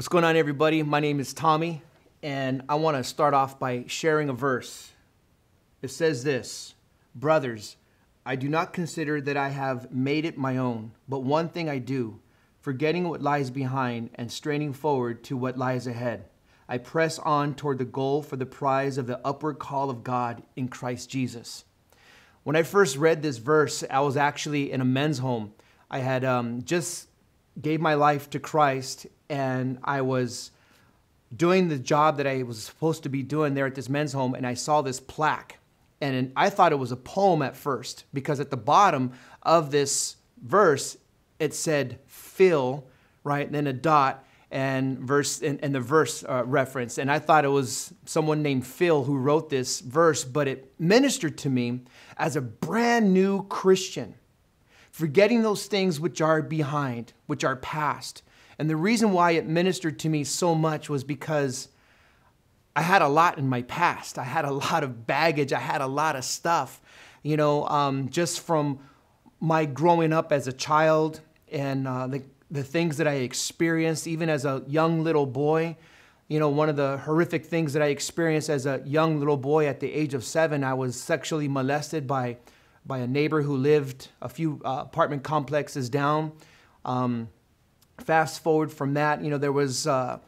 What's going on, everybody? My name is Tommy, and I want to start off by sharing a verse. It says this Brothers, I do not consider that I have made it my own, but one thing I do, forgetting what lies behind and straining forward to what lies ahead. I press on toward the goal for the prize of the upward call of God in Christ Jesus. When I first read this verse, I was actually in a men's home. I had um, just gave my life to Christ, and I was doing the job that I was supposed to be doing there at this men's home, and I saw this plaque. And I thought it was a poem at first because at the bottom of this verse, it said Phil, right? And then a dot and verse and, and the verse uh, reference. And I thought it was someone named Phil who wrote this verse, but it ministered to me as a brand new Christian forgetting those things which are behind, which are past. And the reason why it ministered to me so much was because I had a lot in my past. I had a lot of baggage. I had a lot of stuff, you know, um, just from my growing up as a child and uh, the, the things that I experienced, even as a young little boy. You know, one of the horrific things that I experienced as a young little boy at the age of seven, I was sexually molested by by a neighbor who lived a few uh, apartment complexes down. Um, fast forward from that, you know, there was, uh,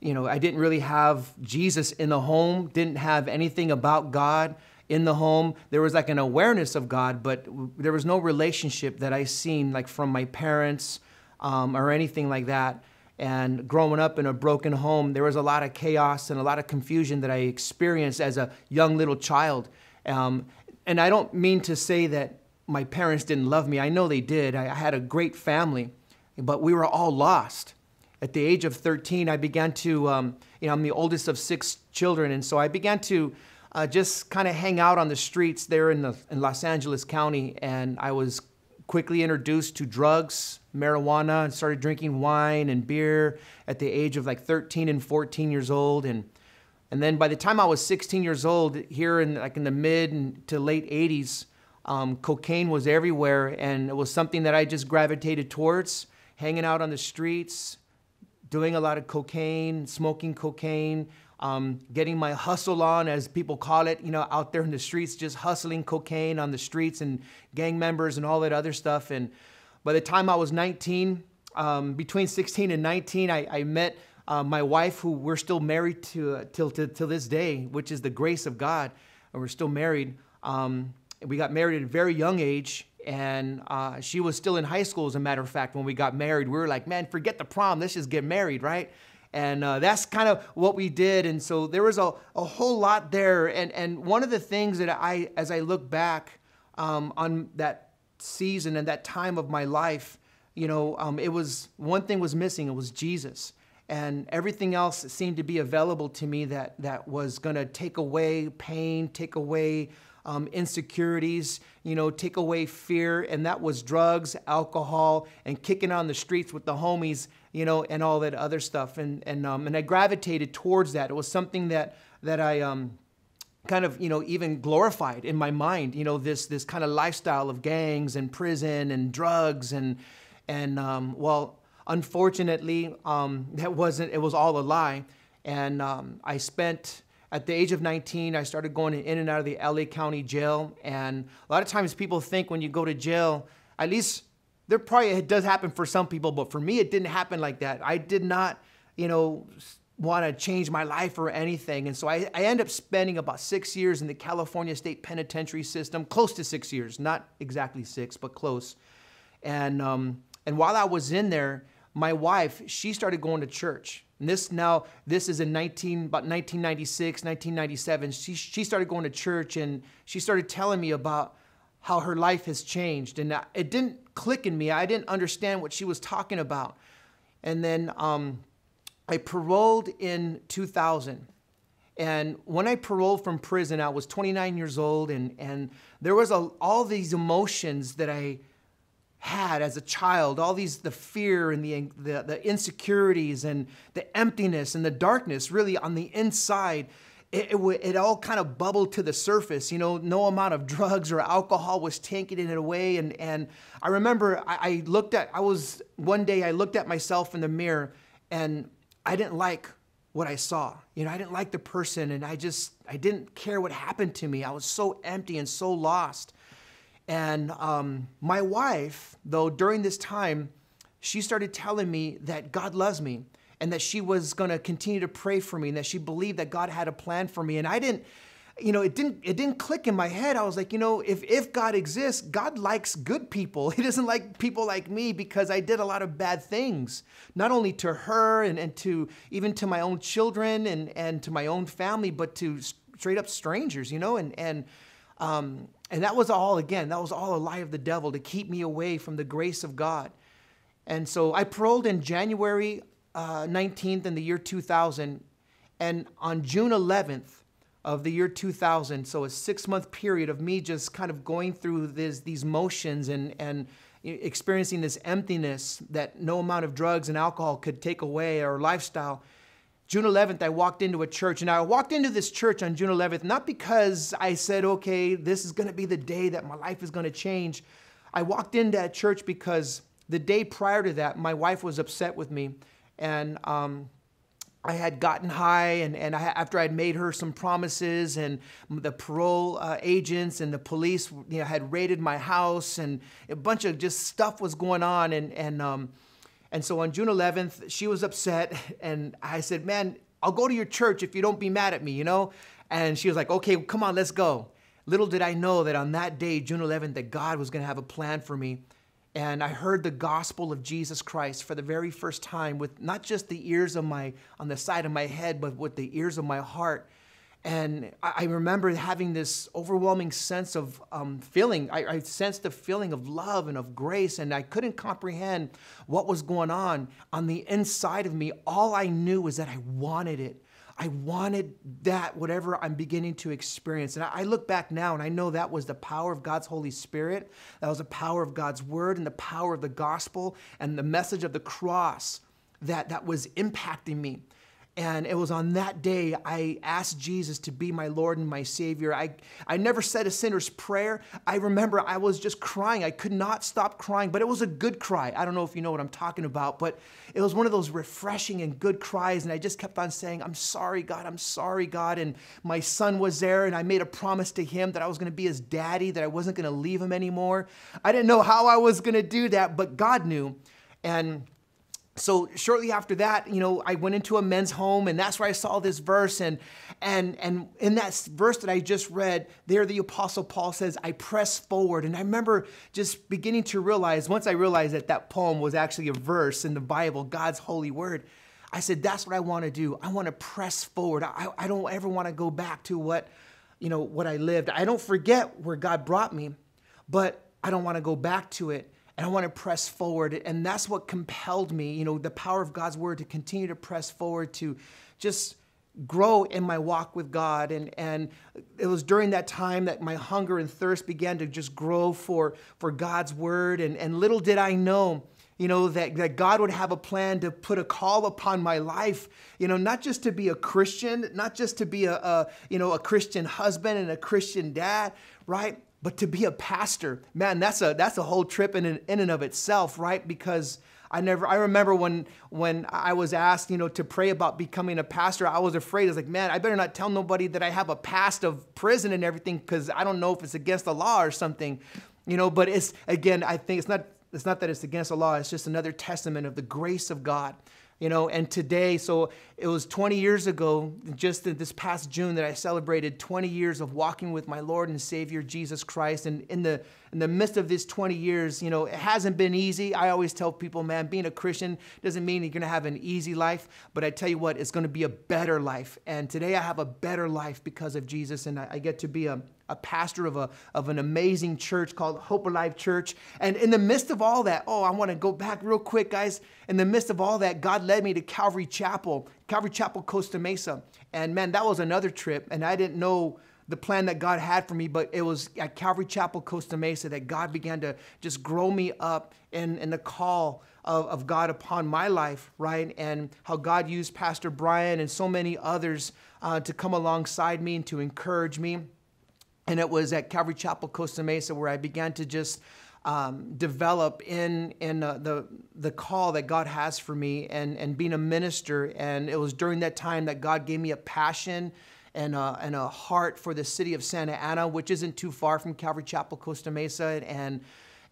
you know, I didn't really have Jesus in the home, didn't have anything about God in the home. There was like an awareness of God, but there was no relationship that I seen like from my parents um, or anything like that. And growing up in a broken home, there was a lot of chaos and a lot of confusion that I experienced as a young little child. Um, and I don't mean to say that my parents didn't love me. I know they did. I had a great family, but we were all lost. At the age of 13, I began to, um, you know, I'm the oldest of six children, and so I began to uh, just kind of hang out on the streets there in, the, in Los Angeles County, and I was quickly introduced to drugs, marijuana, and started drinking wine and beer at the age of like 13 and 14 years old, and and then by the time I was 16 years old, here in like in the mid to late 80s, um, cocaine was everywhere, and it was something that I just gravitated towards, hanging out on the streets, doing a lot of cocaine, smoking cocaine, um, getting my hustle on, as people call it, you know, out there in the streets, just hustling cocaine on the streets and gang members and all that other stuff. And by the time I was 19, um, between 16 and 19, I, I met uh, my wife, who we're still married to uh, till, till, till this day, which is the grace of God, and we're still married. Um, we got married at a very young age, and uh, she was still in high school, as a matter of fact, when we got married. We were like, man, forget the prom, let's just get married, right? And uh, that's kind of what we did. And so there was a, a whole lot there. And, and one of the things that I, as I look back um, on that season and that time of my life, you know, um, it was one thing was missing. It was Jesus and everything else seemed to be available to me that, that was going to take away pain, take away um, insecurities, you know, take away fear. And that was drugs, alcohol, and kicking on the streets with the homies, you know, and all that other stuff. And, and, um, and I gravitated towards that. It was something that, that I um, kind of, you know, even glorified in my mind, you know, this, this kind of lifestyle of gangs and prison and drugs. And, and um, well, Unfortunately, um, that wasn't, it was all a lie. And um, I spent, at the age of 19, I started going in and out of the LA County jail. And a lot of times people think when you go to jail, at least there probably, it does happen for some people, but for me, it didn't happen like that. I did not, you know, want to change my life or anything. And so I, I ended up spending about six years in the California State Penitentiary System, close to six years, not exactly six, but close. And, um, and while I was in there, my wife, she started going to church. And this now, this is in 19, about 1996, 1997. She, she started going to church and she started telling me about how her life has changed. And it didn't click in me. I didn't understand what she was talking about. And then um, I paroled in 2000. And when I paroled from prison, I was 29 years old, and, and there was a, all these emotions that I had as a child all these the fear and the, the, the insecurities and the emptiness and the darkness really on the inside it, it, it, all kind of bubbled to the surface. You know, no amount of drugs or alcohol was taking it away. And, and I remember I, I, looked at, I was, one day I looked at myself in the mirror and I didn't like what I saw. You know, I didn't like the person and I just, I didn't care what happened to me. I was so empty and so lost. And um, my wife, though, during this time, she started telling me that God loves me and that she was going to continue to pray for me and that she believed that God had a plan for me. And I didn't, you know, it didn't it didn't click in my head. I was like, you know, if if God exists, God likes good people. He doesn't like people like me because I did a lot of bad things, not only to her and, and to even to my own children and and to my own family, but to straight up strangers, you know, and and um, and that was all again, that was all a lie of the devil to keep me away from the grace of God. And so I paroled in January uh, 19th in the year 2000, and on June 11th of the year 2000. So a six month period of me just kind of going through this, these motions and, and experiencing this emptiness that no amount of drugs and alcohol could take away or lifestyle. June 11th, I walked into a church, and I walked into this church on June 11th not because I said, okay, this is going to be the day that my life is going to change. I walked into that church because the day prior to that, my wife was upset with me, and um, I had gotten high, and, and I, after I'd made her some promises, and the parole uh, agents and the police you know, had raided my house, and a bunch of just stuff was going on. And, and, um, and so on June 11th, she was upset, and I said, Man, I'll go to your church if you don't be mad at me, you know? And she was like, Okay, come on, let's go. Little did I know that on that day, June 11th, that God was going to have a plan for me and I heard the gospel of Jesus Christ for the very first time with not just the ears of my on the side of my head, but with the ears of my heart. And I remember having this overwhelming sense of um, feeling. I, I sensed a feeling of love and of grace, and I couldn't comprehend what was going on on the inside of me. All I knew was that I wanted it. I wanted that, whatever I'm beginning to experience. And I look back now and I know that was the power of God's Holy Spirit. That was the power of God's Word and the power of the gospel and the message of the cross that, that was impacting me. And it was on that day I asked Jesus to be my Lord and my Savior. I, I never said a sinner's prayer. I remember I was just crying. I could not stop crying, but it was a good cry. I don't know if you know what I'm talking about, but it was one of those refreshing and good cries. And I just kept on saying, I'm sorry, God, I'm sorry, God. And my son was there, and I made a promise to him that I was going to be his daddy, that I wasn't going to leave him anymore. I didn't know how I was going to do that, but God knew. And so shortly after that you know i went into a men's home and that's where i saw this verse and and and in that verse that i just read there the apostle paul says i press forward. And i remember just beginning to realize once i realized that that poem was actually a verse in the bible god's holy word i said that's what i want to do. I want to press forward. I, I don't ever want to go back to what you know what i lived. I don't forget where god brought me but i don't want to go back to it and I want to press forward. And that's what compelled me, you know, the power of God's word to continue to press forward, to just grow in my walk with God. And, and it was during that time that my hunger and thirst began to just grow for, for God's word. And, and little did I know, you know, that, that God would have a plan to put a call upon my life, you know, not just to be a Christian, not just to be a, a you know, a Christian husband and a Christian dad, right? But to be a pastor, man, that's a that's a whole trip in, in and of itself, right? Because I never I remember when when I was asked, you know, to pray about becoming a pastor, I was afraid. I was like, man, I better not tell nobody that I have a past of prison and everything because I don't know if it's against the law or something. You know, but it's again, I think it's not it's not that it's against the law, it's just another testament of the grace of God you know and today so it was 20 years ago just this past june that i celebrated 20 years of walking with my lord and savior jesus christ and in the in the midst of this 20 years you know it hasn't been easy i always tell people man being a christian doesn't mean you're to have an easy life but i tell you what it's to be a better life and today i have a better life because of jesus and i, I get to be a a pastor of, a, of an amazing church called Hope Alive Church. And in the midst of all that, oh, I want to go back real quick, guys. In the midst of all that, God led me to Calvary Chapel, Calvary Chapel, Costa Mesa. And man, that was another trip. And I didn't know the plan that God had for me, but it was at Calvary Chapel, Costa Mesa, that God began to just grow me up in, in the call of, of God upon my life, right? And how God used Pastor Brian and so many others uh, to come alongside me and to encourage me and it was at Calvary Chapel, Costa Mesa, where I began to just um, develop in in uh, the the call that God has for me and and being a minister. And it was during that time that God gave me a passion and a, and a heart for the city of Santa Ana, which isn't too far from Calvary Chapel, Costa Mesa, and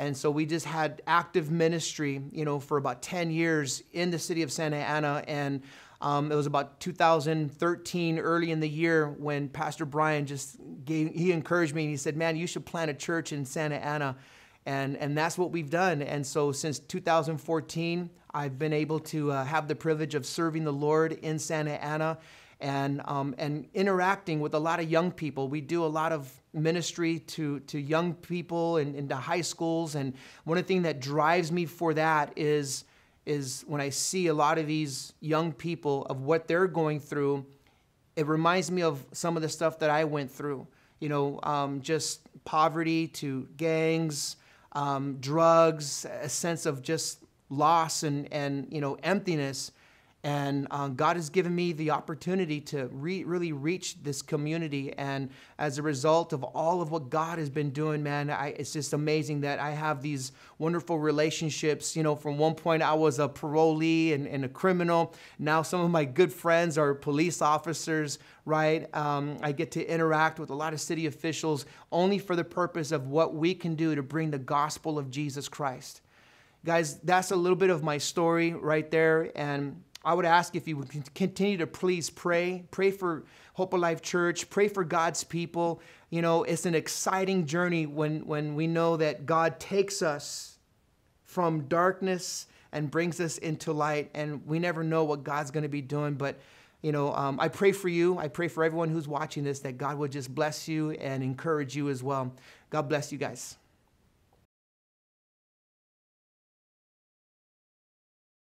and so we just had active ministry, you know, for about 10 years in the city of Santa Ana. And um, it was about 2013, early in the year, when Pastor Brian just gave, he encouraged me and he said, Man, you should plant a church in Santa Ana. And, and that's what we've done. And so since 2014, I've been able to uh, have the privilege of serving the Lord in Santa Ana and, um, and interacting with a lot of young people. We do a lot of ministry to, to young people and into high schools. And one of the things that drives me for that is, is when I see a lot of these young people of what they're going through, it reminds me of some of the stuff that I went through. You know, um, just poverty to gangs, um, drugs, a sense of just loss and, and you know emptiness and uh, God has given me the opportunity to re- really reach this community. And as a result of all of what God has been doing, man, I, it's just amazing that I have these wonderful relationships. You know, from one point I was a parolee and, and a criminal. Now some of my good friends are police officers, right? Um, I get to interact with a lot of city officials only for the purpose of what we can do to bring the gospel of Jesus Christ. Guys, that's a little bit of my story right there. And I would ask if you would continue to please pray. Pray for Hope Alive Church. Pray for God's people. You know, it's an exciting journey when, when we know that God takes us from darkness and brings us into light. And we never know what God's going to be doing. But, you know, um, I pray for you. I pray for everyone who's watching this that God would just bless you and encourage you as well. God bless you guys.